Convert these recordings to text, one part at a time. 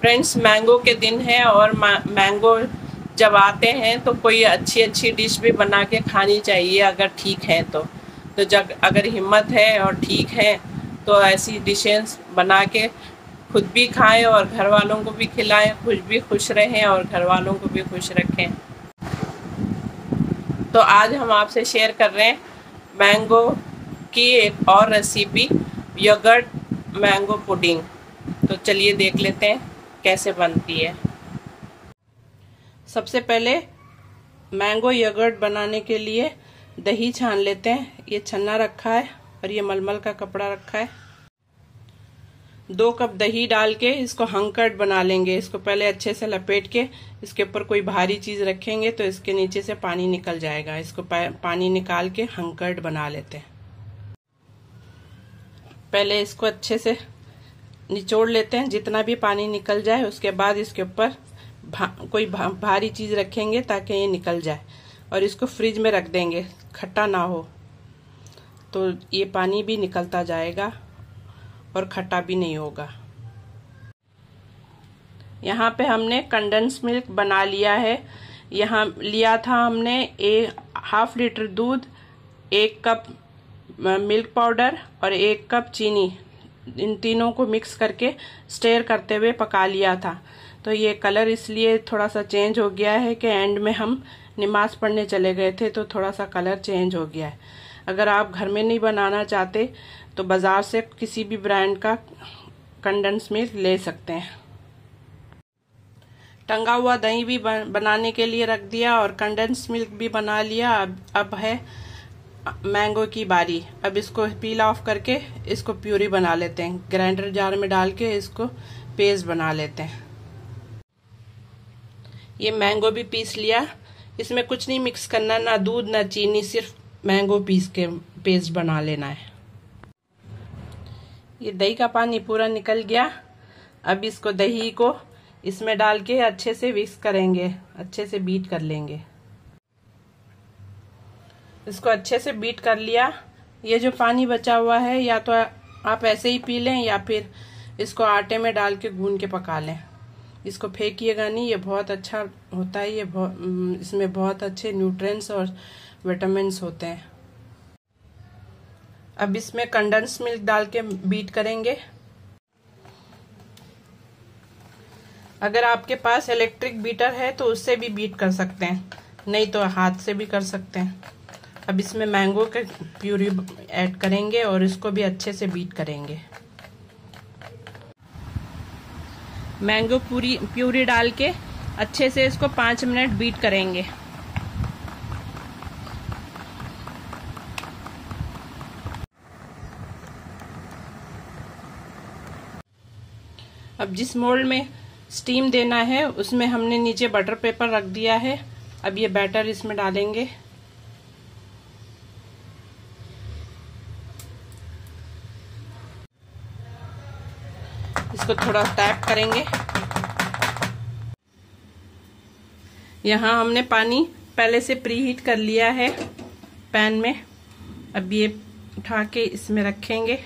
Friends, mango के दिन है और मैंगो जब आते हैं तो कोई अच्छी अच्छी डिश भी बना के खानी चाहिए अगर ठीक है तो। तो जब अगर हिम्मत है और ठीक है तो ऐसी डिशेस बना के खुद भी खाएँ और घर वालों को भी खिलाएँ, खुश, भी खुश रहें और घर वालों को भी खुश रखें। तो आज हम आपसे शेयर कर रहे हैं मैंगो की एक और रेसिपी योगर्ट मैंगो पुडिंग तो चलिए देख लेते हैं। कैसे बनती है? सबसे पहले मैंगो योगर्ट बनाने के लिए दही छान लेते हैं। ये छन्ना रखा है और ये मलमल का कपड़ा रखा है। दो कप दही डाल के इसको हंकट बना लेंगे। इसको पहले अच्छे से लपेट के इसके ऊपर कोई भारी चीज़ रखेंगे तो इसके नीचे से पानी निकल जाएगा। इसको पानी निकाल के हंकट बना लेते हैं। पहले इसको अच्छे से निचोड़ लेते हैं जितना भी पानी निकल जाए उसके बाद इसके ऊपर भा, कोई भा, भारी चीज़ रखेंगे ताकि ये निकल जाए। और इसको फ्रिज में रख देंगे खट्टा ना हो। तो ये पानी भी निकलता जाएगा और खट्टा भी नहीं होगा। यहाँ पे हमने कंडेंस मिल्क बना लिया है। यहाँ लिया था हमने एक हाफ़ लीटर दूध एक कप मिल्क पाउडर और एक कप चीनी। इन तीनों को मिक्स करके स्टेयर करते हुए पका लिया था। तो ये कलर इसलिए थोड़ा सा चेंज हो गया है कि एंड में हम नमाज़ पढ़ने चले गए थे तो थोड़ा सा कलर चेंज हो गया है। अगर आप घर में नहीं बनाना चाहते तो बाज़ार से किसी भी ब्रांड का कंडेंस मिल्क ले सकते हैं। टंगा हुआ दही भी बनाने के लिए रख दिया और कंडेंस मिल्क भी बना लिया। अब अब है मैंगो की बारी। अब इसको पील ऑफ़ करके इसको प्यूरी बना लेते हैं। ग्राइंडर जार में डाल के इसको पेस्ट बना लेते हैं। ये मैंगो भी पीस लिया। इसमें कुछ नहीं मिक्स करना, ना दूध, ना चीनी, सिर्फ़ मैंगो पीस के पेस्ट बना लेना है। ये दही का पानी पूरा निकल गया। अब इसको दही को इसमें डाल के अच्छे से मिक्स करेंगे। अच्छे से बीट कर लेंगे। इसको अच्छे से बीट कर लिया। ये जो पानी बचा हुआ है, या तो आप ऐसे ही पी लें, या फिर इसको आटे में डाल के गून के पका लें। इसको फेंकिएगा नहीं, ये बहुत अच्छा होता है, ये बहुत इसमें बहुत अच्छे न्यूट्रिएंट्स और विटामिन होते हैं। अब इसमें कंडेंस मिल्क डाल के बीट करेंगे। अगर आपके पास इलेक्ट्रिक बीटर है तो उससे भी बीट कर सकते हैं, नहीं तो हाथ से भी कर सकते हैं। अब इसमें मैंगो के प्यूरी ऐड करेंगे और इसको भी अच्छे से बीट करेंगे। मैंगो पूरी प्यूरी डाल के अच्छे से इसको पाँच मिनट बीट करेंगे। अब जिस मोल्ड में स्टीम देना है, उसमें हमने नीचे बटर पेपर रख दिया है। अब ये बैटर इसमें डालेंगे। इसको थोड़ा टैप करेंगे। यहाँ हमने पानी पहले से प्री हीट कर लिया है पैन में। अब ये उठा के इसमें रखेंगे।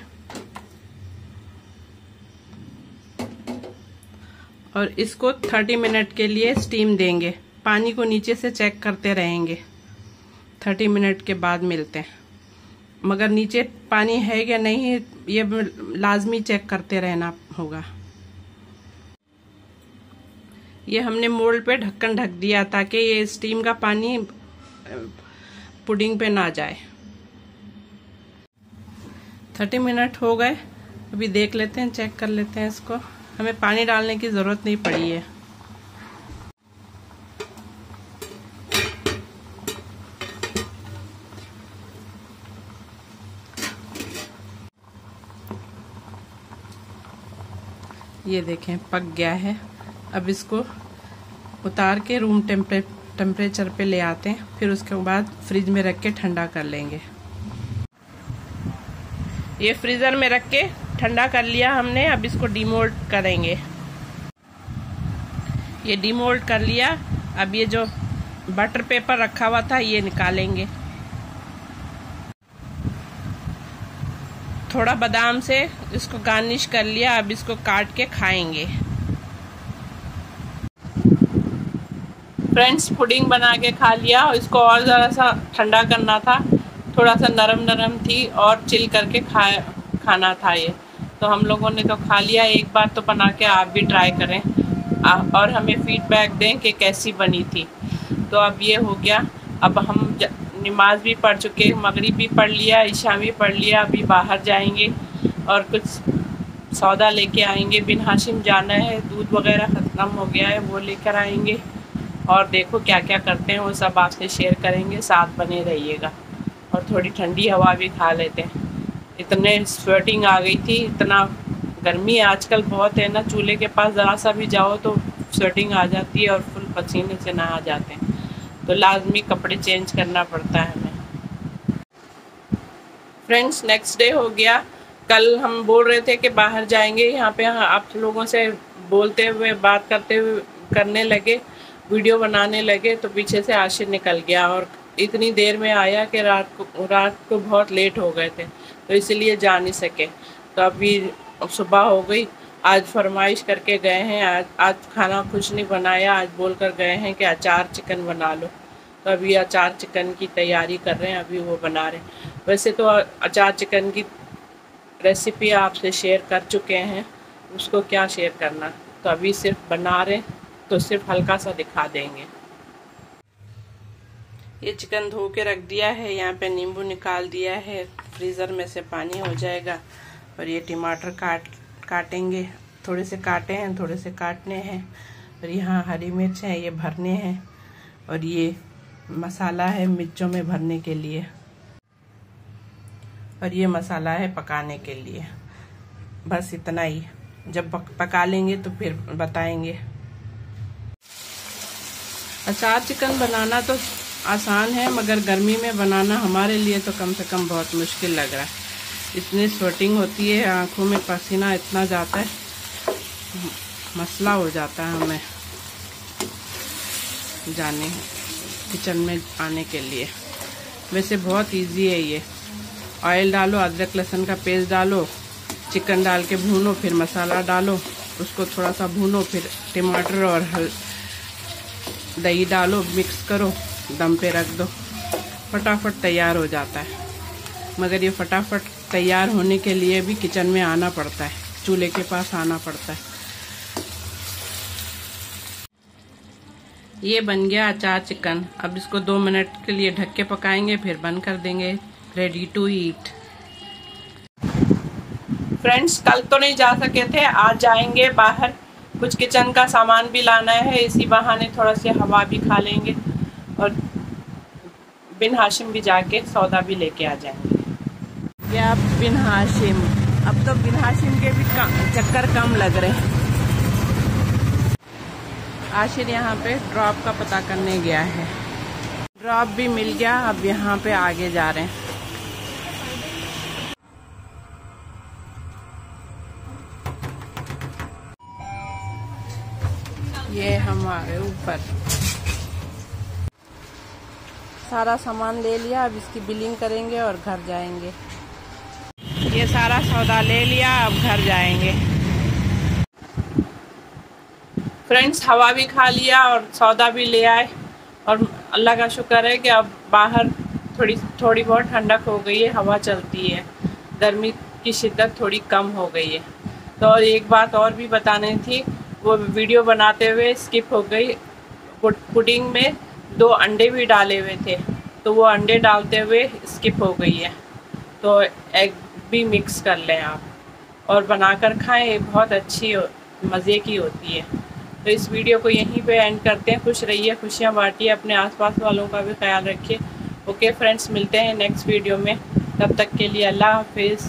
और इसको 30 मिनट के लिए स्टीम देंगे। पानी को नीचे से चेक करते रहेंगे। 30 मिनट के बाद मिलते हैं। मगर नीचे पानी है या नहीं, ये लाजमी चेक करते रहना होगा। ये हमने मोल्ड पे ढक्कन ढक दिया ताकि ये स्टीम का पानी पुडिंग पे ना जाए। थर्टी मिनट हो गए, अभी देख लेते हैं चेक कर लेते हैं इसको। हमें पानी डालने की ज़रूरत नहीं पड़ी है। ये देखें, पक गया है। अब इसको उतार के रूम टेम्परे टेम्परेचर पे ले आते हैं, फिर उसके बाद फ्रिज में रख के ठंडा कर लेंगे। ये फ्रीज़र में रख के ठंडा कर लिया हमने, अब इसको डिमोल्ड करेंगे। ये डिमोल्ड कर लिया, अब ये जो बटर पेपर रखा हुआ था, ये निकालेंगे। थोड़ा बादाम से इसको गार्निश कर लिया, अब इसको काट के खाएँगे। फ्रेंड्स, पुडिंग बना के खा लिया। और इसको और ज़रा सा ठंडा करना था। थोड़ा सा नरम नरम थी और चिल करके खा खाना था ये। तो हम लोगों ने तो खा लिया। एक बार तो बना के आप भी ट्राई करें। और हमें फीडबैक दें कि कैसी बनी थी। तो अब ये हो गया। अब हम नमाज़ भी पढ़ चुके मगरिब भी पढ़ लिया, ईशा भी पढ़ लिया, अभी बाहर जाएँगे और कुछ सौदा लेके आएँगे। बिन हाशिम जाना है, दूध वगैरह ख़त्म हो गया है, वो लेकर आएँगे और देखो क्या क्या करते हैं, वो सब आपसे शेयर करेंगे, साथ बने रहिएगा। और थोड़ी ठंडी हवा भी खा लेते हैं। इतने स्वेटिंग आ गई थी, इतना गर्मी आजकल बहुत है ना, चूल्हे के पास ज़रा सा भी जाओ तो स्वेटिंग आ जाती है और फुल पसीने से नहा जाते हैं। तो लाजमी कपड़े चेंज करना पड़ता है हमें। फ्रेंड्स नेक्स्ट डे हो गया। कल हम बोल रहे थे कि बाहर जाएँगे। यहाँ पे आप लोगों से बोलते हुए, बात करते हुए, करने लगे, वीडियो बनाने लगे तो पीछे से आशिर निकल गया और इतनी देर में आया कि रात को रात को बहुत लेट हो गए थे। तो इसलिए जा नहीं सके। तो अभी सुबह हो गई। आज फरमाइश करके गए हैं, आज आज खाना कुछ नहीं बनाया, आज बोल कर गए हैं कि अचार चिकन बना लो। तो अभी अचार चिकन की तैयारी कर रहे हैं, अभी वो बना रहे हैं। वैसे तो अचार चिकन की रेसिपी आपसे शेयर कर चुके हैं, उसको क्या शेयर करना? तो अभी सिर्फ़ बना रहे तो सिर्फ़ हल्का सा दिखा देंगे। ये चिकन धो के रख दिया है, यहाँ पे नींबू निकाल दिया है, फ्रीज़र में से पानी हो जाएगा, और ये टमाटर काट काटेंगे। थोड़े से काटे हैं, थोड़े से काटने हैं। और यहाँ हरी मिर्च है, ये भरने हैं। और ये मसाला है मिर्चों में भरने के लिए। और ये मसाला है पकाने के लिए। बस इतना ही। जब पका लेंगे तो फिर बताएँगे। अचार चिकन बनाना तो आसान है, मगर गर्मी में बनाना हमारे लिए तो कम से कम बहुत मुश्किल लग रहा है। इतनी स्वेटिंग होती है, आँखों में पसीना इतना जाता है। मसला हो जाता है हमें जाने, किचन में आने के लिए। वैसे बहुत इजी है ये। ऑयल डालो, अदरक, लहसुन का पेस्ट डालो चिकन डाल के भूनो, फिर मसाला डालो, उसको थोड़ा सा भूनो, फिर टमाटर और हल, दही डालो मिक्स करो, दम पे रख दो। फटाफट तैयार हो जाता है। मगर ये फटाफट तैयार होने के लिए भी किचन में आना पड़ता है। चूल्हे के पास आना पड़ता है। ये बन गया अचार चिकन। अब इसको दो मिनट के लिए ढक के पकाएँगे, फिर बंद कर देंगे। रेडी टू ईट फ्रेंड्स कल तो नहीं जा सके थे, आज जाएँगे बाहर। कुछ किचन का सामान भी लाना है, इसी बहाने थोड़ा सी हवा भी खा लेंगे। और बिन हाशिम भी जाके सौदा भी लेके आ जाएँगे। क्या बिन हाशिम। अब तो बिन हाशिम के भी चक्कर कम लग रहे हैं। आशिर यहाँ पे ड्रॉप का पता करने गया है। ड्रॉप भी मिल गया, अब यहाँ पे आगे जा रहे हैं। ये हमारे ऊपर। सारा सामान ले लिया, अब इसकी बिलिंग करेंगे और घर जाएँगे। ये सारा सौदा ले लिया, अब घर जाएँगे। फ्रेंड्स हवा भी खा लिया और सौदा भी ले आए। और अल्लाह का शुक्र है कि अब बाहर थोड़ी थोड़ी बहुत ठंडक हो गई है, हवा चलती है। गर्मी की शिद्दत थोड़ी कम हो गई है। तो और एक बात और भी बतानी थी, वो वीडियो बनाते हुए स्किप हो गई। पुडिंग में दो अंडे भी डाले हुए थे तो वो अंडे डालते हुए स्किप हो गई है। तो एग भी मिक्स कर लें आप। और बनाकर खाएँ बहुत अच्छी मज़े की होती है। तो इस वीडियो को यहीं पे एंड करते हैं। खुश रहिए, खुशियाँ बांटिए, अपने आसपास वालों का भी ख्याल रखिए। ओके फ्रेंड्स मिलते हैं नेक्स्ट वीडियो में। तब तक के लिए अल्लाह हाफिज़।